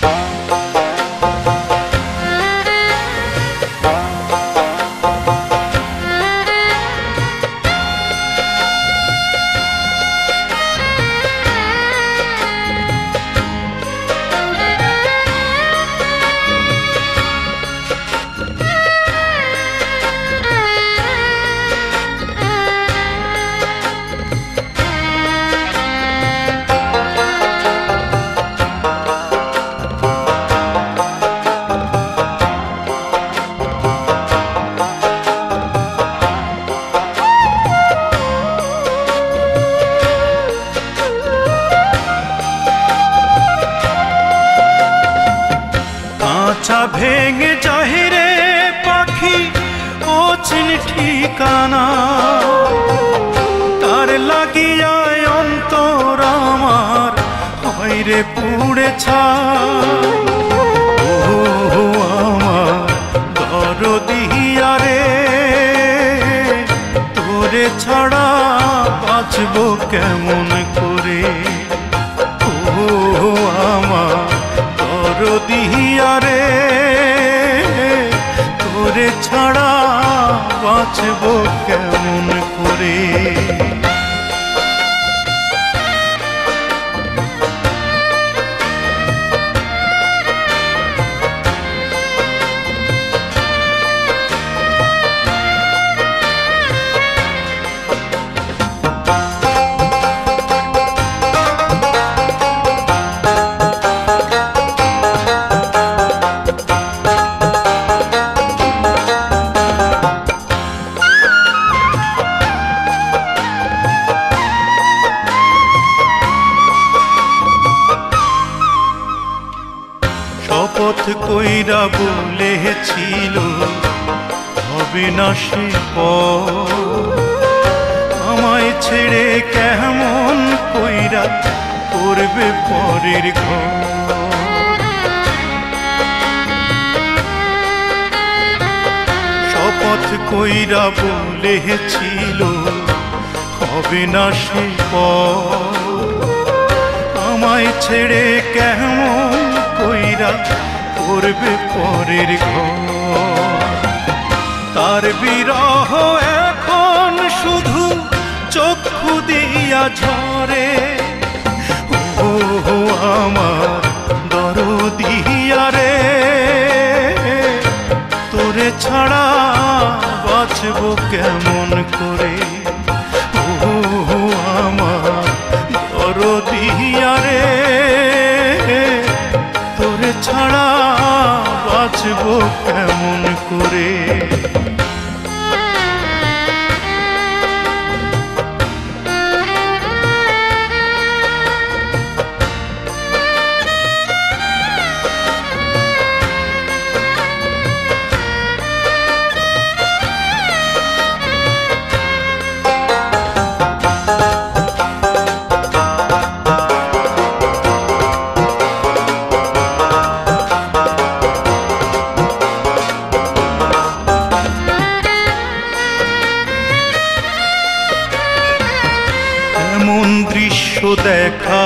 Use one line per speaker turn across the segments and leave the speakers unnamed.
কাঁচা ভেঙে চাহিরে পাখি, ও চিন ঠিকানা। তার লাগিয়ায় অন্তর আমার পুড়ে দরদিয়া রে, তোরে ছাড়া বাঁচব কেমন করে? ও আমার দরদিয়া রে তোরে ছাড়া বাঁচব কেমন করে? কইরা বলেছিল হবে না সে। আমায় ছেড়ে কেমন কইরা করবে পরের ঘর শপথ কইরা বলেছিল হবে না সে আমায় ছেড়ে কেমন কইরা করবে পরের তার বিরহ এখন শুধু চক্ষু দিয়া ঝরে। ও আমার দরদিয়া রে তোরে ছাড়া বাঁচব কেমন? কেমন করে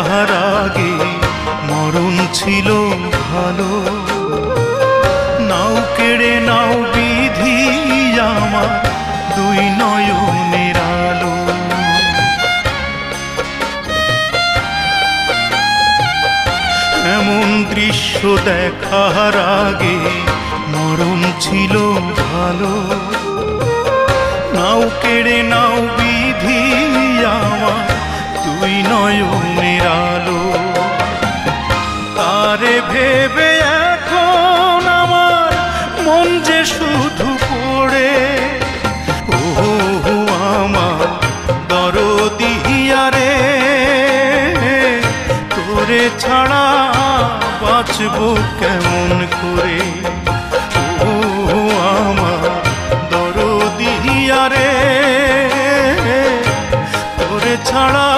দেখার আগে মরণ ছিল ভালো। নাও কেড়ে, নাও বিধি আমার দুই নয়নের আলো। এমন দৃশ্য দেখার আগে মরণ ছিল ভালো। নাও কেড়ে, নাও বিধি আমার তুই নয়নের ছাড়া বাঁচব কেমন করে? ও আমার দরদিয়া রে তোরে ছাড়া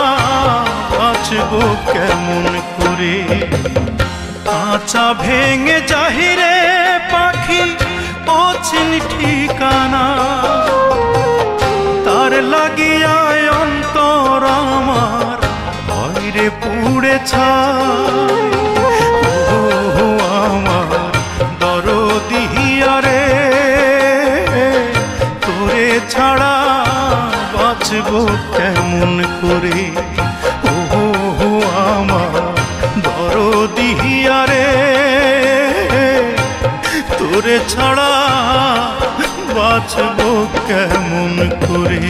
বাঁচব কেমন করে? কাঁচা ভেঙে চাহিরে পাখি, অচিন ঠিকানা। তার লাগিয়ায় কেমন করে? ও আমার দরদিহিয়ারে তোরে ছাড়া বাঁচব কেমন করে?